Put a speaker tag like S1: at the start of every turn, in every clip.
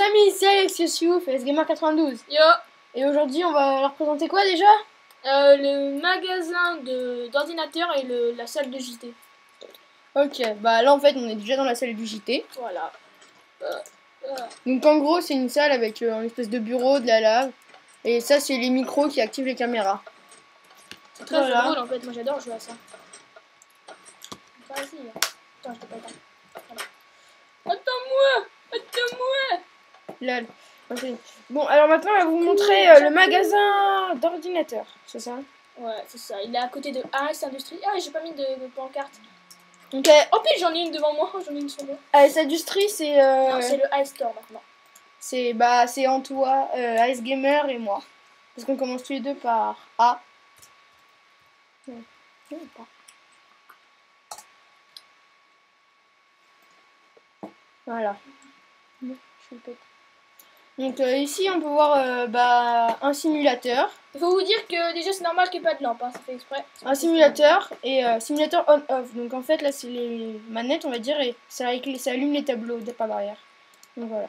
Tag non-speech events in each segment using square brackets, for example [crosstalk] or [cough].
S1: amis, c'est Alexius Youf et Gamer 92.
S2: Yo,
S1: Et aujourd'hui, on va leur présenter quoi déjà?
S2: Euh, le magasin de- d'ordinateur et le, la salle de JT.
S1: Ok, bah là en fait, on est déjà dans la salle du JT.
S2: Voilà. Euh, euh,
S1: Donc en gros, c'est une salle avec une espèce de bureau, de la lave. Et ça, c'est les micros qui activent les caméras.
S2: c'est très
S1: Voilà.
S2: drôle en fait, moi j'adore jouer à ça. Vas-y. Attends, je t'ai pas le temps. Voilà.
S1: Bon, alors maintenant, on va vous montrer euh, le magasin d'ordinateur. C'est ça?
S2: Ouais, c'est ça. Il est à côté de AS Industrie. Ah, j'ai pas mis de, de pancarte.
S1: Donc,
S2: Oh, puis j'en ai une devant moi, [laughs] j'en ai une sur moi.
S1: AS Industrie, c'est. euh,
S2: Non, c'est le AS Store maintenant.
S1: C'est bah c'est Antoine, euh, Ice Gamer et moi. Parce qu'on commence tous les deux par A. Pas. Voilà. Je. Donc euh, ici on peut voir euh, bah, un simulateur,
S2: Il faut vous dire que déjà c'est normal qu'il n'y ait pas de lampe, hein, ça fait exprès.
S1: un simulateur et euh, simulateur on-off. Donc en fait là c'est les manettes on va dire et ça, ça allume les tableaux de pas barrière. Donc voilà.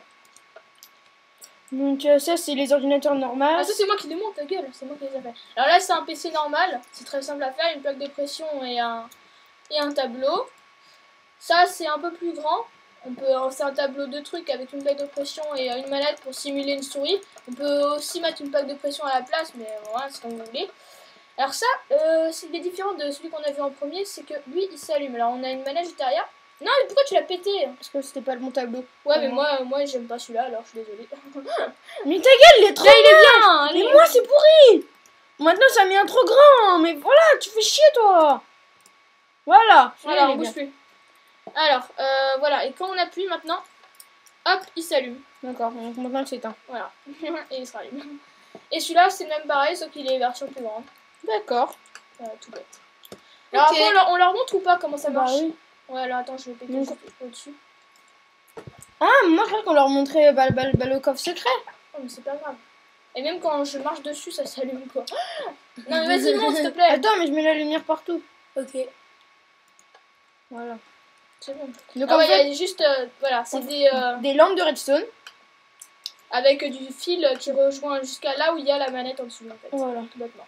S1: Donc ça c'est les ordinateurs normaux.
S2: Ah, ça c'est moi qui les monte, ta gueule, c'est moi qui les ai fait. Alors là c'est un PC normal, c'est très simple à faire, une plaque de pression et un, et un tableau. Ça c'est un peu plus grand, on peut c'est un tableau de trucs avec une plaque de pression et euh, une manette pour simuler une souris. On peut aussi mettre une plaque de pression à la place, mais voilà, c'est comme vous voulez. Alors ça, euh, c'est différent de celui qu'on a vu en premier, c'est que lui il s'allume. Alors on a une manette juste derrière. Non mais pourquoi tu l'as pété?
S1: Parce que c'était pas le bon tableau.
S2: Ouais mais moi, moi j'aime pas celui-là alors je suis désolée. [laughs]
S1: Mais ta gueule, il est trop
S2: Là il est bien
S1: Mais moi c'est pourri Maintenant ça met un trop grand Mais voilà, tu fais chier toi Voilà,
S2: Voilà, on bouge
S1: bien.
S2: plus. Alors, euh, voilà, et quand on appuie maintenant, hop, il s'allume.
S1: D'accord, donc maintenant c'est éteint.
S2: Voilà, [laughs] et il se rallume. Et celui-là, c'est même pareil, sauf qu'il est version plus grande.
S1: D'accord.
S2: Voilà, tout bête. Alors après, on leur, on leur montre ou pas comment ça
S1: Bah
S2: marche
S1: oui.
S2: Ouais, alors attends, je vais péter
S1: Donc-
S2: au-dessus.
S1: Ah, moi je crois qu'on leur montrait bah, bah, bah, le coffre secret.
S2: Oh, mais c'est pas grave. Et même quand je marche dessus, ça s'allume quoi. [gasps] non, mais vas-y, monte s'il te plaît.
S1: Attends, mais je mets la lumière partout.
S2: Ok,
S1: Voilà.
S2: C'est bon.
S1: Donc
S2: Ah ouais,
S1: fait,
S2: y a juste, euh, voilà, c'est des. euh,
S1: des lampes de redstone.
S2: avec du fil qui rejoint jusqu'à là où il y a la manette en dessous en fait.
S1: Voilà.
S2: Tout bêtement.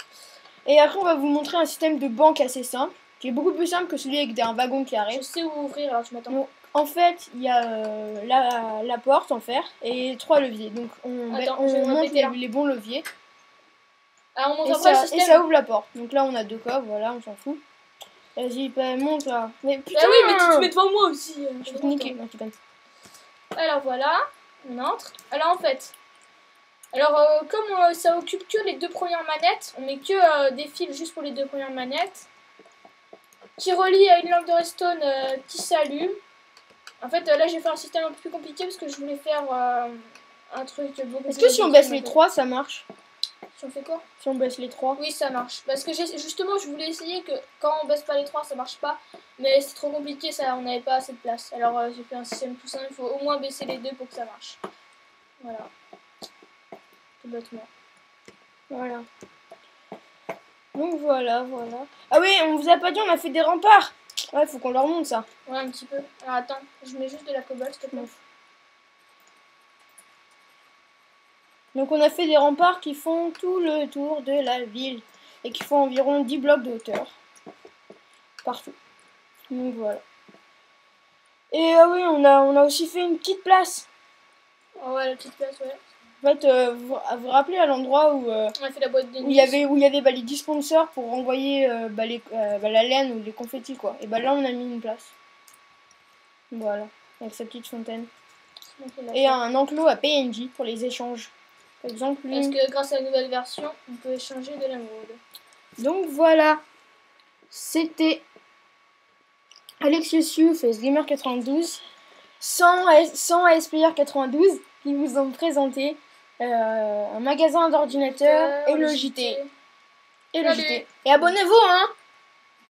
S1: Et après on va vous montrer un système de banque assez simple, qui est beaucoup plus simple que celui avec un wagon qui
S2: Je
S1: arrive.
S2: sais où ouvrir, alors tu m'attends.
S1: En fait, il y a euh, la, la porte en fer et trois leviers. Donc on,
S2: Attends,
S1: on
S2: je
S1: monte les, bons leviers.
S2: Ah, on monte
S1: Et ça,
S2: le
S1: et
S2: système.
S1: ça ouvre la porte. Donc là, on a deux coffres, voilà, on s'en fout. Vas-y, bah, monte là. Mais putain
S2: Bah oui, mais tu te mets devant moi aussi. euh,
S1: Je vais te niquer. Non.
S2: Alors voilà, on entre. Alors en fait, alors euh, comme euh, ça occupe que les deux premières manettes, on met que euh, des fils juste pour les deux premières manettes, qui relient à une lampe de redstone qui s'allume. En fait, là j'ai fait un système un peu plus compliqué parce que je voulais faire un truc beaucoup
S1: Est-ce que si on baisse les trois, ça marche?
S2: Si on fait quoi?
S1: Si on baisse les trois
S2: Oui, ça marche. Parce que j'ai- justement, je voulais essayer que quand on baisse pas les trois, ça marche pas. Mais c'est trop compliqué, ça, on n'avait pas assez de place. Alors euh, j'ai fait un système tout simple, il faut au moins baisser les deux pour que ça marche. Voilà. Tout bêtement.
S1: Voilà. Donc voilà, voilà. Ah oui, on vous a pas dit, on a fait des remparts. Ouais, faut qu'on leur montre ça.
S2: Ouais, un petit peu. Alors attends, je mets juste de la cobalt, s'il te plaît.
S1: Donc on a fait des remparts qui font tout le tour de la ville et qui font environ 10 blocs de hauteur. Partout. Donc voilà. Et ah oui, on a, on a aussi fait une petite place.
S2: Oh ouais, la petite place, ouais.
S1: En fait, euh, vous vous vous rappelez à l'endroit où, euh,
S2: On a fait la boîte de
S1: où il y avait, où il y avait bah, les 10 sponsors pour envoyer euh, bah, les- bah, la laine ou les confettis quoi. Et bah là on a mis une place. Voilà, avec sa petite fontaine. Et un enclos à PNJ pour les échanges. Par exemple,
S2: Parce que grâce à la nouvelle version, on peut échanger de l'émeraude.
S1: Donc voilà, c'était Alexius Youf et Gamer92 sans, AS sans ASPR 92 qui vous ont présenté euh, un magasin d'ordinateurs et le JT. Et le. JT. Et abonnez-vous hein